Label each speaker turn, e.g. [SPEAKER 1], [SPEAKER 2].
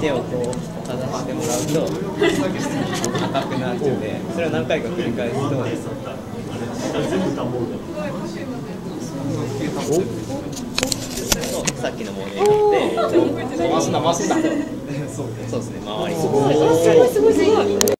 [SPEAKER 1] 手をこうかざしてもらうと硬くなるのでそれを何回か繰り返すとさっきのモーデルて
[SPEAKER 2] 回すな回すな
[SPEAKER 1] そうですね回り
[SPEAKER 3] すす。